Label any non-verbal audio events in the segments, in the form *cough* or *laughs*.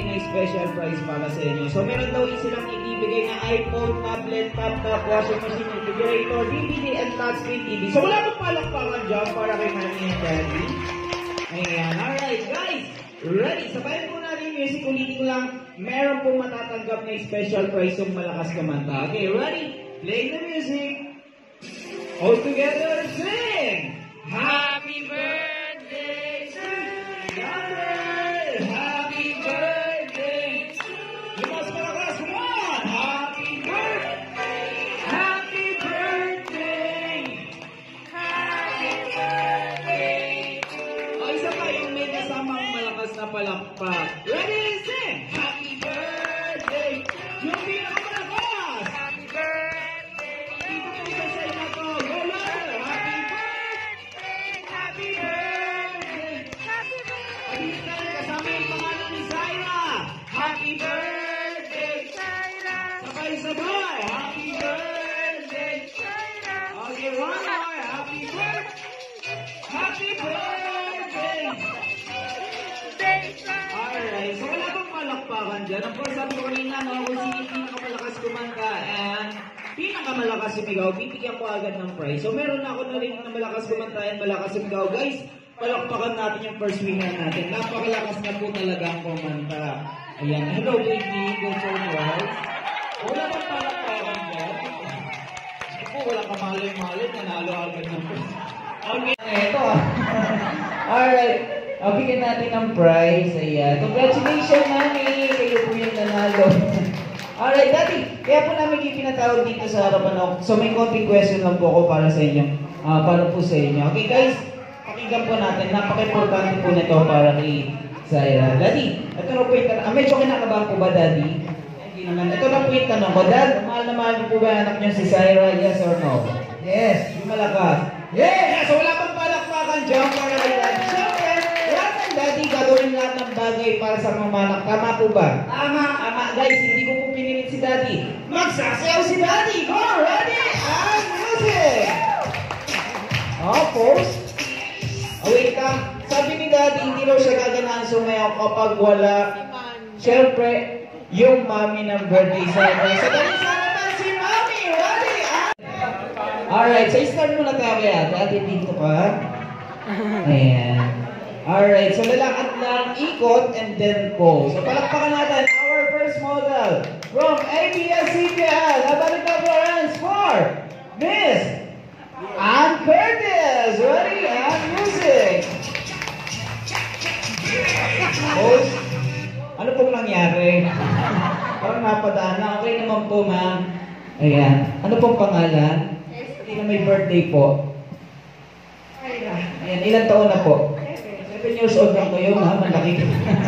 ibibigay na special prize para sa inyo. So meron daw silang ibibigay na iPhone, tablet, laptop, washing machine, refrigerator, DVD, and touchscreen TV. So wala pong palakpakan dyan para kay Manny and Daddy. Ayan, alright guys! Ready? Sabayan po natin yung music. Ulitin ko lang, meron pong matatanggap na special prize yung malakas kumanta. Okay, ready? Play the music. All together, sing! Happy na Of course, sabi ko kanina, no, kung sino pinakamalakas kumanta and pinakamalakas sumigaw, bibigyan ko agad ng prize. So meron na ako na rin na malakas kumanta and malakas sumigaw. Guys, palakpakan natin yung first winner natin. Napakalakas na po talaga ang kumanta. Ayan, hello baby, go for the ride. Wala bang palakpakan dyan? Ako, wala ka malay-malay, nanalo agad ng prize. Okay, ito ah. *laughs* Alright. Uh, bigyan natin ng prize. Ayan. Congratulations, Mami! Kayo po yung nanalo. *laughs* Alright, Daddy. Kaya po namin yung pinatawag dito sa harapan ako. So may konting question lang po ako para sa inyo. Ah, para po sa inyo. Okay, guys. Pakinggan po natin. Napaka-importante po nito para kay Zaira. Daddy, ito na po yung tanong. Ah, medyo kinakabahan po ba, Daddy? Hindi naman. Ito na po yung tanong ko. Dad, mahal na mahal po ba anak niyo si Zaira? Yes or no? Yes. Yung malakas. Yes! So wala pang palakpakan dyan para kay lahat ng Daddy gagawin lahat ng bagay para sa mga anak. Tama po ba? Tama. Tama. Guys, hindi ko po pinilit si Daddy. Magsasayaw si Daddy. Go! Ready? And music! Pause. Oh, wait ka. Sabi ni Daddy, hindi daw siya gaganahan sumayaw kapag wala. Siyempre, yung mami ng birthday celebrant. So, dali sa naman si mami. Ready? And... Alright, so start muna tayo kaya. Daddy, dito ka. Ayan. Alright, so lalakad lang, ikot, and then pose. So palakpakan natin our first model from ABS-CBN. Nabalik na for hands for Miss Ann Curtis. Ready? And music. Pose. Ano pong nangyari? *laughs* Parang napadaan na. Okay naman po, ma'am. Ayan. Ano pong pangalan? Hindi na may birthday po. Ayan, ilang taon na po? 7 years old lang kayo, ha? Malaki ka.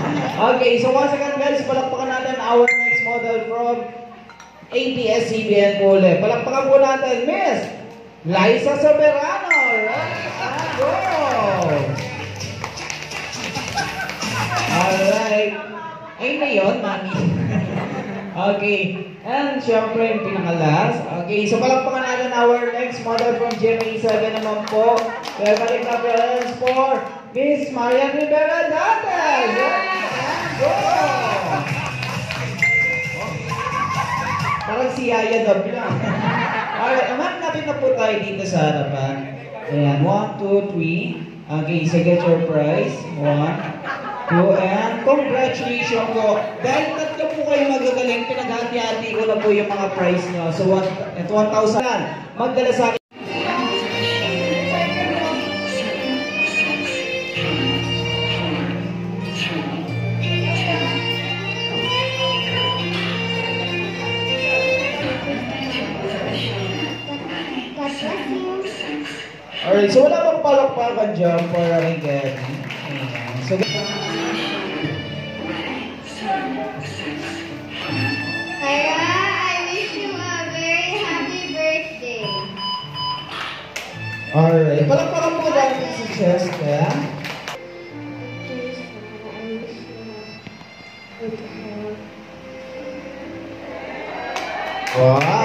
*laughs* okay, so once again guys, palakpakan natin our next model from ABS-CBN po ulit. Palakpakan po natin, Miss Liza Soberano. Right? Alright. Ayun na yun, mami. *laughs* okay. And syempre, yung pinakalas. Okay, so palakpakan natin our next model from GMA7 naman po. Balik na parents for Miss Marian Rivera Dantes. And go! Parang si Yaya Dab lang. Alright, amahan natin na po tayo dito sa harapan. Ayan, one, two, three. Okay, so get your prize. One, two, and congratulations po. Dahil tatlo po kayo magagaling, pinaghati-hati ko na po yung mga prize nyo. So, one- at 1,000. Magdala sa akin. Kevin? Ayan. So, I wish you a very happy birthday. alright. Palakpakan po natin si Cheska. Wow!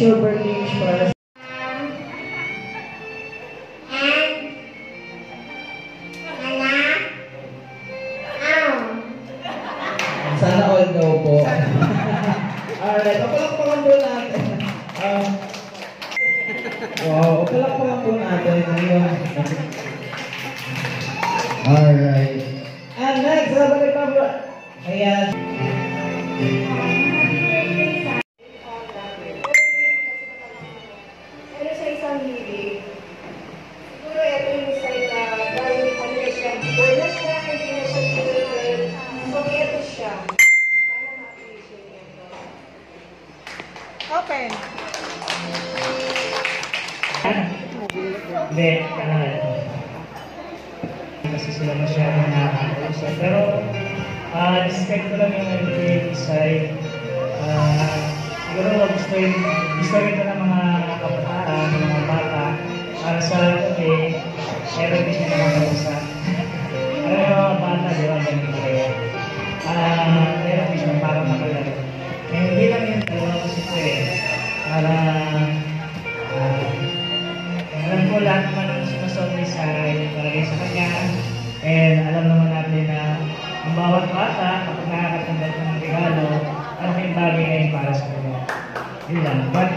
What is your Hindi,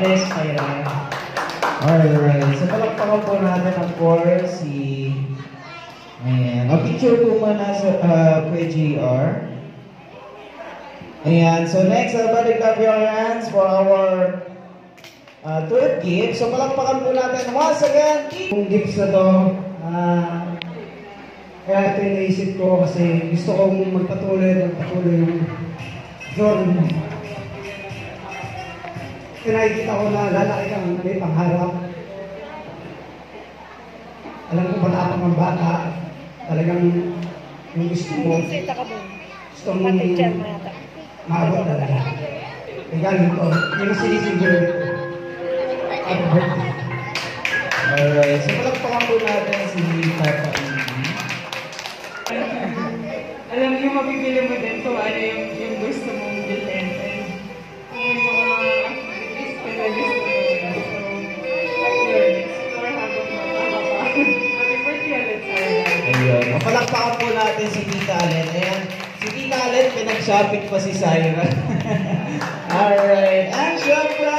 bless, Tyra. Alright. So, palakpakan po natin, of course, si... Ayan. A picture po muna sa uh, kay JR. Ayan. So, next, uh, balik up your hands for our uh, third gift. So, palakpakan po natin once again. Yung gifts na to, ah, kaya ito yung naisip ko kasi gusto kong magpatuloy, magpatuloy yung journey mo. Kasi nakikita ko na lalaki kang may pangharap. Alam ko bata pa ng bata, talagang yung gusto mo, gusto mo maabot talaga. Kaya ganito, yung ko. Happy birthday. Alright. So, palakpakan po natin si Papa alam niyo, mapipili mo din kung ano yung, yung gusto mong Ayun. Palakpakan po natin si Tita Allen. Ayan. Si Tita Allen, pinag-shopping pa si Syra. *laughs* Alright. And syempre,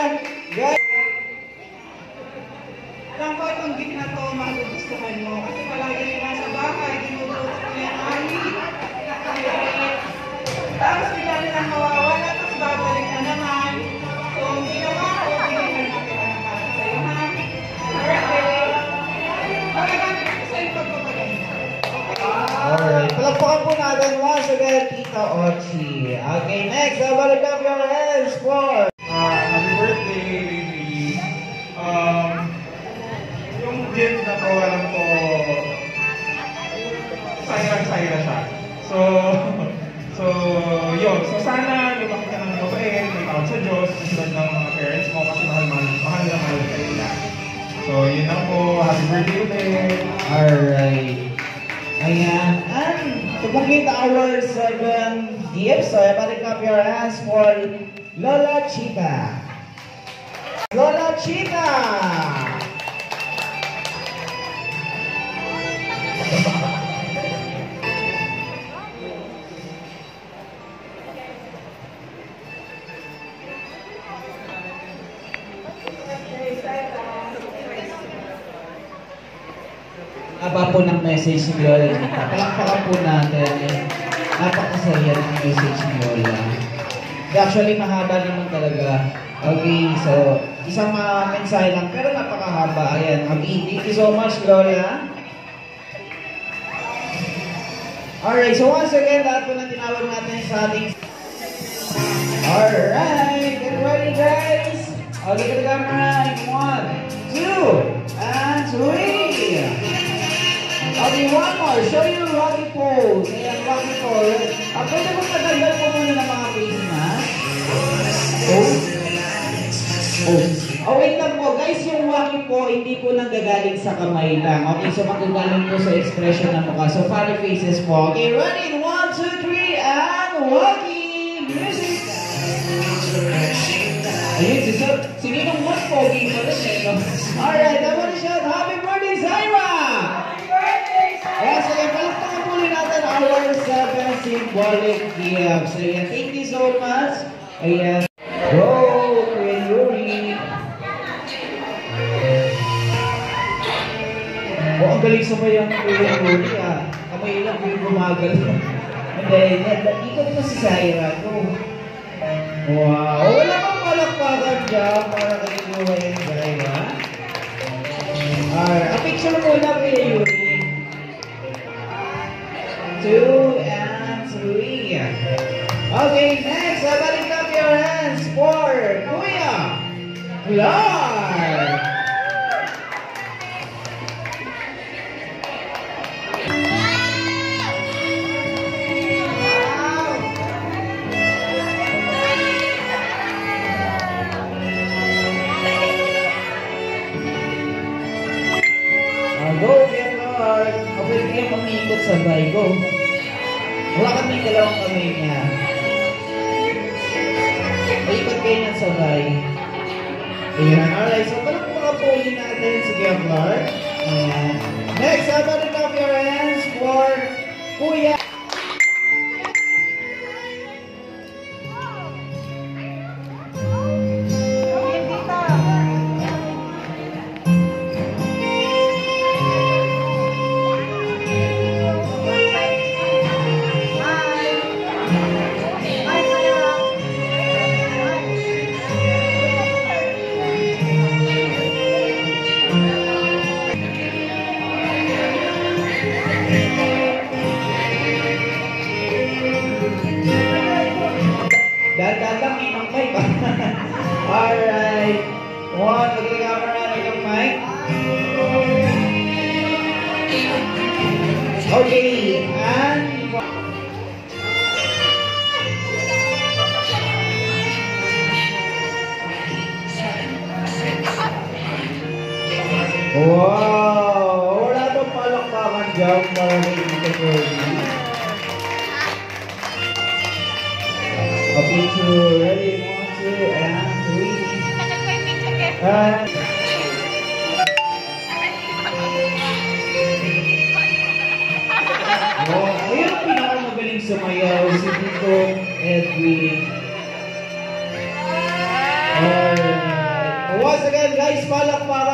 Palakpakan po natin once again, Tita Ochi. Okay, next, uh, balik up your hands for... Ah, happy birthday, baby. Um, yung gift na to, alam ko, sayang-saya siya. So, *laughs* so, yun. So, sana lumaki ka ng mabait, may tawag sa Diyos, kasunod ng mga parents mo kasi mahal, mahal, mahal na mahal ka nila. So, yun lang po. Happy birthday ulit. Alright. Ayan. And to complete our seven gifts, so balik up your hands for Lola Chita. Lola Chita! Message ni Lola Chita. Palakpakan po natin. Napakasaya ng message ni Lola. Actually, mahaba naman talaga. Okay, so, isang uh, mensahe lang, pero napakahaba. Ayan, okay, thank you so much, Lola. Alright, so once again, lahat po na tinawag natin sa ating... Alright, get ready guys! I'll look at the camera one, two, and three! Okay, one more. Show you Rocky pose. Ayan, Rocky pose. Ah, pwede mo patanggal po muna ng mga face mask. Oh. Oh. Oh, wait lang po. Guys, yung Rocky po, hindi po nanggagaling sa kamay lang. Okay, so magagaling po sa expression ng mukha. So, funny faces po. Okay, ready? One, two, three, and Rocky! Music! Ayun, si Sir. Si Nino Alright, I want to shout happy 7 symbolic gifts. Ayan, thank you so much. Ayan. Go, Kuya Yuri. Oh, ang galing sa bayang Kuya Yuri ah. Kamay lang yung gumagal. Hindi, yan. Ikot mo si Zaira. Go. Wow, wala kang palakpakan dyan para kay Kuya and Zaira. Alright, a picture muna Kuya Yuri. Two and. Okay, next, balik up your hands for Kuya Clark. Go, Kuya Clark. O, pwede kayo mamikot sabay. Go. Wala kami dalawang kamay niya. Sabay. Ayan. Alright, so parang mga puli natin si Kuya Clark. Ayan. Next, how about Lang, may mga mic. *laughs* Alright. One, mag-camera na yung mic. Okay, and... Wow! Wala bang palakpakan dyan para kay Tito Okay, two, ready, one, two, and three. And... Oh, ayun ang pinakamagaling sumayaw, si Tito Edwin. Alright. Once again, guys, palakpakan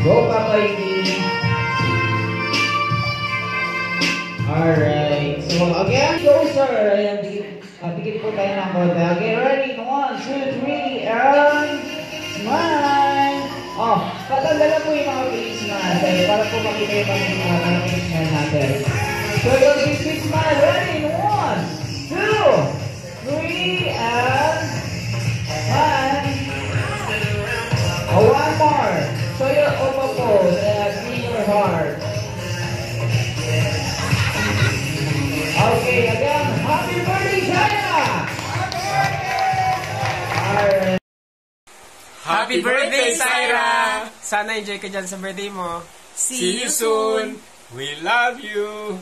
Go, Papa Indy. Alright, so again, go, sir. Ayan, uh, dikit po tayo ng konti. Okay, ready? One, two, three, and smile! Oh, patanggalan mo yung mga face natin para po makita yung mga mga face natin. So, yung big smile. Ready? One, two, three, and Happy birthday, Syra! Sana enjoy ka dyan sa birthday mo. See you soon. We love you!